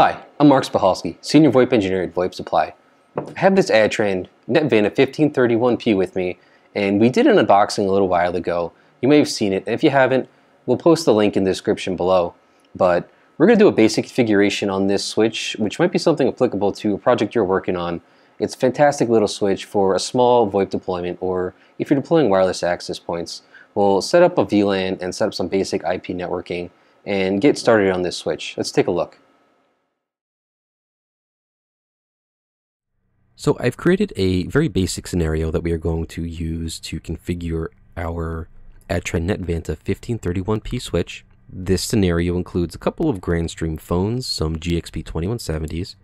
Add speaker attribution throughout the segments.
Speaker 1: Hi, I'm Marc Spehalski, Senior VoIP Engineer at VoIP Supply. I have this Adtran NetVanta 1531P with me, and we did an unboxing a little while ago. You may have seen it, and if you haven't, we'll post the link in the description below. But we're going to do a basic configuration on this switch, which might be something applicable to a project you're working on. It's a fantastic little switch for a small VoIP deployment, or if you're deploying wireless access points. We'll set up a VLAN and set up some basic IP networking and get started on this switch. Let's take a look.
Speaker 2: So I've created a very basic scenario that we are going to use to configure our Adtran NetVanta 1531p switch. This scenario includes a couple of Grandstream phones, some GXP 2170s.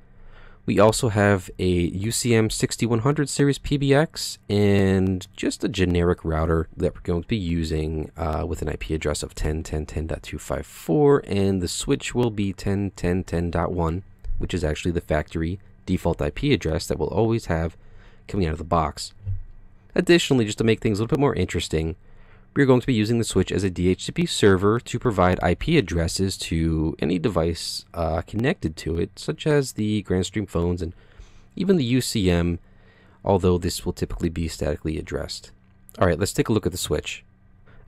Speaker 2: We also have a UCM 6100 series PBX and just a generic router that we're going to be using uh, with an IP address of 10.10.10.254 and the switch will be 10.10.10.1 which is actually the factory default IP address that we'll always have coming out of the box. Additionally, just to make things a little bit more interesting, we're going to be using the switch as a DHCP server to provide IP addresses to any device uh, connected to it, such as the Grandstream phones and even the UCM, although this will typically be statically addressed. Alright, let's take a look at the switch.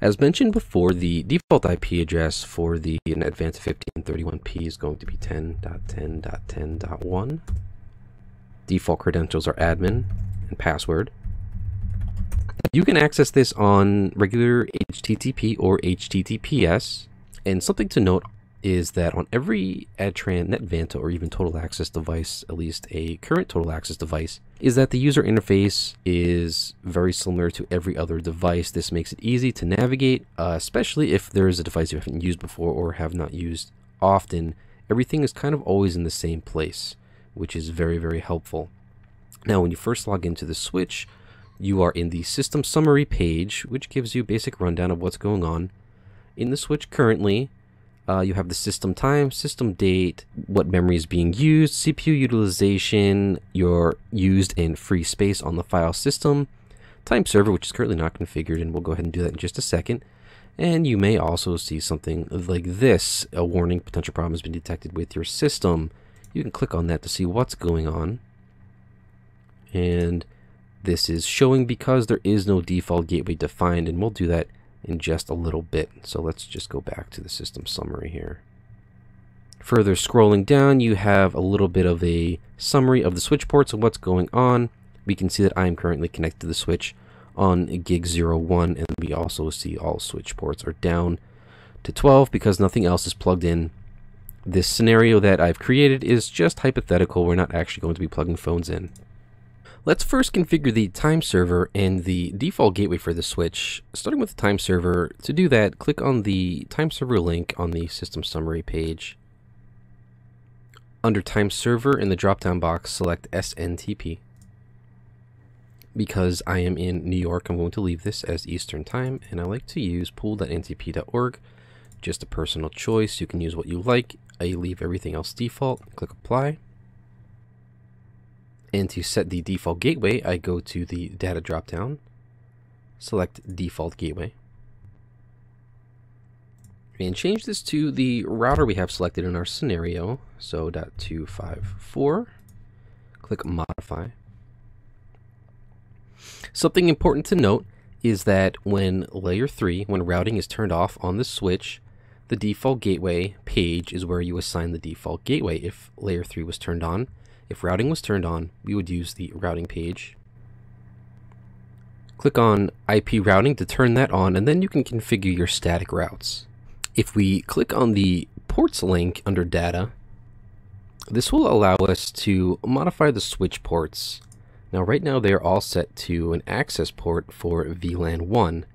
Speaker 2: As mentioned before, the default IP address for the NetVanta 1531p is going to be 10.10.10.1. Default credentials are admin and password. You can access this on regular HTTP or HTTPS. And something to note is that on every Adtran NetVanta or even Total Access device, at least a current Total Access device, is that the user interface is very similar to every other device. This makes it easy to navigate, uh, especially if there is a device you haven't used before or have not used often. Everything is kind of always in the same place which is very, very helpful. Now, when you first log into the switch, you are in the system summary page, which gives you a basic rundown of what's going on. In the switch currently, uh, you have the system time, system date, what memory is being used, CPU utilization, your used and free space on the file system, time server, which is currently not configured, and we'll go ahead and do that in just a second. And you may also see something like this, a warning potential problem has been detected with your system you can click on that to see what's going on. And this is showing because there is no default gateway defined, and we'll do that in just a little bit. So let's just go back to the system summary here. Further scrolling down, you have a little bit of a summary of the switch ports and what's going on. We can see that I am currently connected to the switch on gig 01, and we also see all switch ports are down to 12 because nothing else is plugged in this scenario that I've created is just hypothetical. We're not actually going to be plugging phones in. Let's first configure the time server and the default gateway for the switch. Starting with the time server, to do that, click on the time server link on the system summary page. Under time server in the drop-down box, select SNTP. Because I am in New York, I'm going to leave this as Eastern Time, and I like to use pool.ntp.org. Just a personal choice, you can use what you like. I leave everything else default, click apply. And to set the default gateway, I go to the data dropdown, select default gateway, and change this to the router we have selected in our scenario, so .254, click modify. Something important to note is that when layer 3, when routing is turned off on the switch, the default gateway page is where you assign the default gateway if layer 3 was turned on. If routing was turned on, we would use the routing page. Click on IP routing to turn that on, and then you can configure your static routes. If we click on the ports link under data, this will allow us to modify the switch ports. Now right now they're all set to an access port for VLAN 1.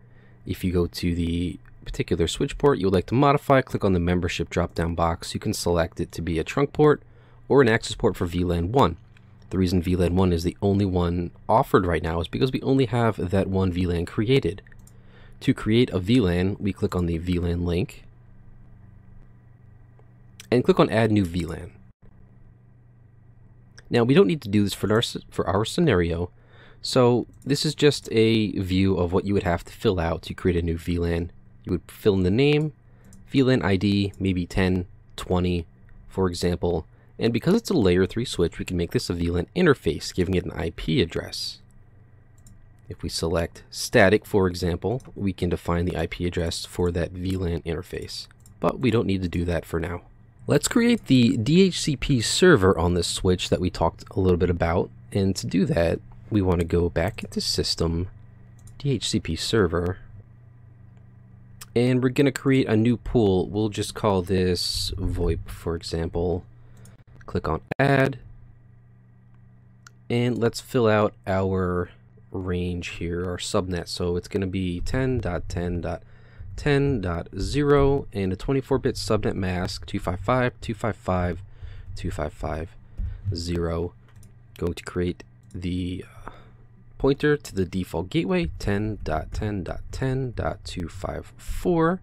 Speaker 2: If you go to the particular switch port you would like to modify, click on the membership drop-down box. You can select it to be a trunk port or an access port for VLAN 1. The reason VLAN 1 is the only one offered right now is because we only have that one VLAN created. To create a VLAN, we click on the VLAN link and click on Add New VLAN. Now, we don't need to do this for our, for our scenario, so this is just a view of what you would have to fill out to create a new VLAN you would fill in the name, VLAN ID, maybe 10, 20, for example, And because it's a layer 3 switch, we can make this a VLAN interface, giving it an IP address. If we select static, for example, we can define the IP address for that VLAN interface. But we don't need to do that for now. Let's create the DHCP server on this switch that we talked a little bit about. And to do that, we want to go back into System, DHCP server, and we're going to create a new pool. We'll just call this VoIP, for example. Click on Add, and let's fill out our range here, our subnet. So it's going to be 10.10.10.0 and a 24-bit subnet mask 255.255.255.0. Going to create the uh, pointer to the default gateway 10.10.10.254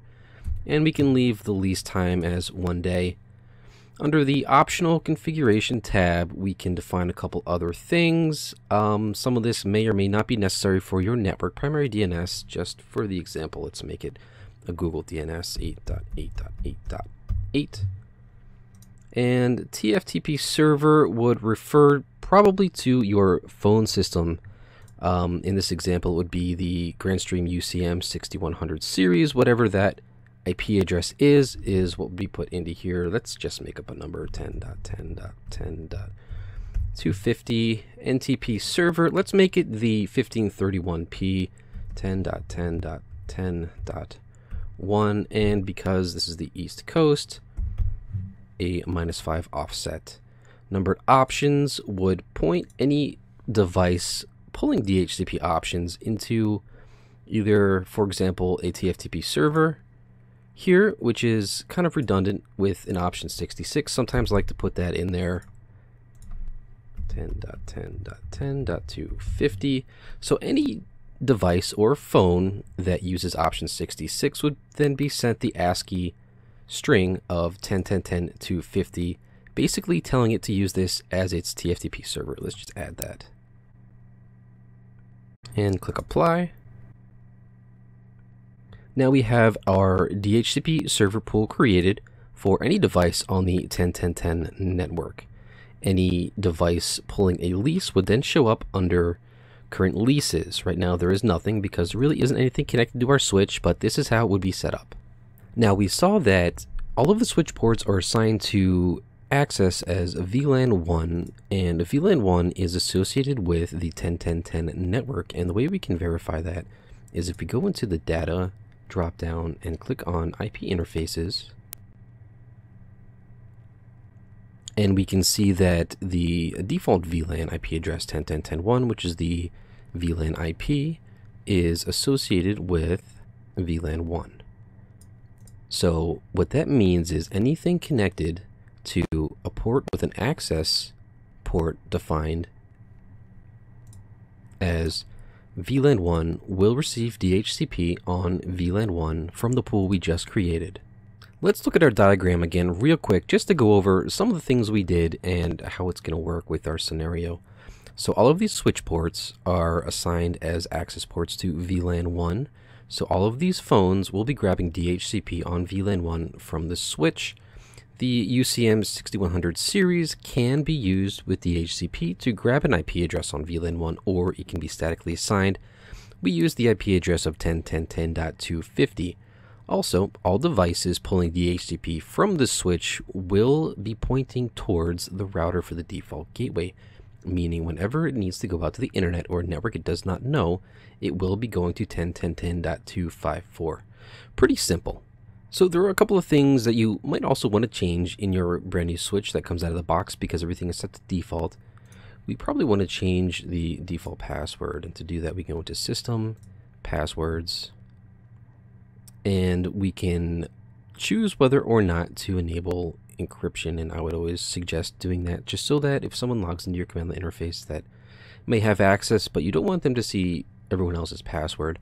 Speaker 2: and we can leave the lease time as one day. Under the optional configuration tab, we can define a couple other things. Um, some of this may or may not be necessary for your network primary DNS. Just for the example, let's make it a Google DNS 8.8.8.8. And TFTP server would refer probably to your phone system. Um, in this example, it would be the Grandstream UCM 6100 series, whatever that IP address is, is what we put into here. Let's just make up a number 10.10.10.250 NTP server. Let's make it the 1531p 10.10.10.1. And because this is the East Coast, a minus 5 offset. Numbered options would point any device pulling DHCP options into either, for example, a TFTP server here, which is kind of redundant with an option 66. Sometimes I like to put that in there. 10.10.10.250. So any device or phone that uses option 66 would then be sent the ASCII string of 10.10.10.250, basically telling it to use this as its TFTP server. Let's just add that. And click apply. Now we have our DHCP server pool created for any device on the 10.10.10 network. Any device pulling a lease would then show up under current leases. Right now there is nothing because there really isn't anything connected to our switch, but this is how it would be set up. Now we saw that all of the switch ports are assigned to access as VLAN 1 and VLAN 1 is associated with the 10.10.10 network and the way we can verify that is if we go into the data drop down and click on IP interfaces. And we can see that the default VLAN IP address 10.10.10.1, which is the VLAN IP, is associated with VLAN 1. So what that means is anything connected to a port with an access port defined as VLAN 1 will receive DHCP on VLAN 1 from the pool we just created. Let's look at our diagram again real quick just to go over some of the things we did and how it's going to work with our scenario. So all of these switch ports are assigned as access ports to VLAN 1. So all of these phones will be grabbing DHCP on VLAN 1 from the switch the UCM 6100 series can be used with the DHCP to grab an IP address on VLAN 1 or it can be statically assigned. We use the IP address of 10.10.10.250. Also, all devices pulling the DHCP from the switch will be pointing towards the router for the default gateway, meaning whenever it needs to go out to the internet or network it does not know, it will be going to 10.10.10.254. Pretty simple. So there are a couple of things that you might also want to change in your brand new Switch that comes out of the box because everything is set to default. We probably want to change the default password and to do that we go into System, Passwords, and we can choose whether or not to enable encryption and I would always suggest doing that just so that if someone logs into your command line interface that may have access but you don't want them to see everyone else's password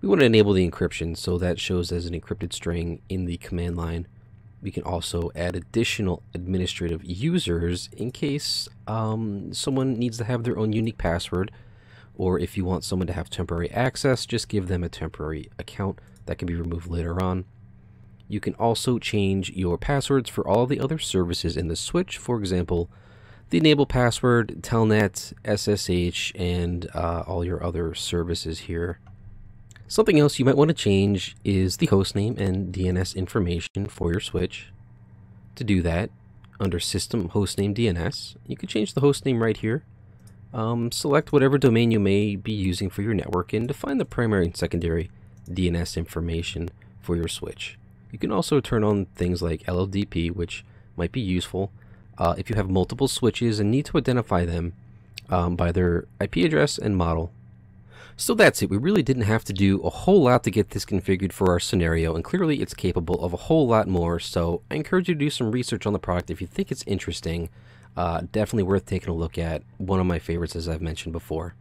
Speaker 2: we want to enable the encryption so that shows as an encrypted string in the command line. We can also add additional administrative users in case um, someone needs to have their own unique password or if you want someone to have temporary access, just give them a temporary account that can be removed later on. You can also change your passwords for all the other services in the switch. For example, the enable password, telnet, SSH, and uh, all your other services here. Something else you might want to change is the hostname and DNS information for your switch. To do that, under System Hostname DNS, you can change the hostname right here. Um, select whatever domain you may be using for your network and define the primary and secondary DNS information for your switch. You can also turn on things like LLDP, which might be useful uh, if you have multiple switches and need to identify them um, by their IP address and model. So that's it. We really didn't have to do a whole lot to get this configured for our scenario, and clearly it's capable of a whole lot more. So I encourage you to do some research on the product if you think it's interesting. Uh, definitely worth taking a look at. One of my favorites, as I've mentioned before.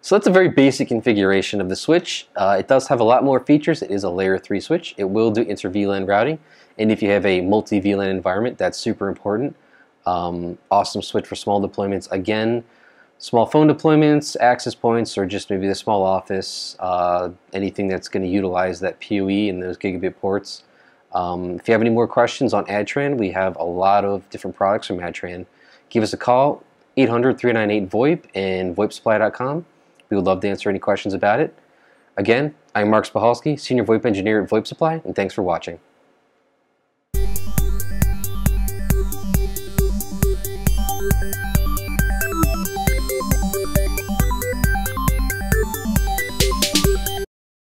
Speaker 1: So that's a very basic configuration of the switch. Uh, it does have a lot more features. It is a layer 3 switch. It will do inter-VLAN routing. And if you have a multi-VLAN environment, that's super important. Um, awesome switch for small deployments. Again, small phone deployments, access points, or just maybe the small office, uh, anything that's going to utilize that PoE and those gigabit ports. Um, if you have any more questions on Adtran, we have a lot of different products from Adtran. Give us a call, 800-398-VoIP and VoIPsupply.com. We would love to answer any questions about it. Again, I'm Marc Spehalski, Senior VoIP Engineer at VoIP Supply, and thanks for watching.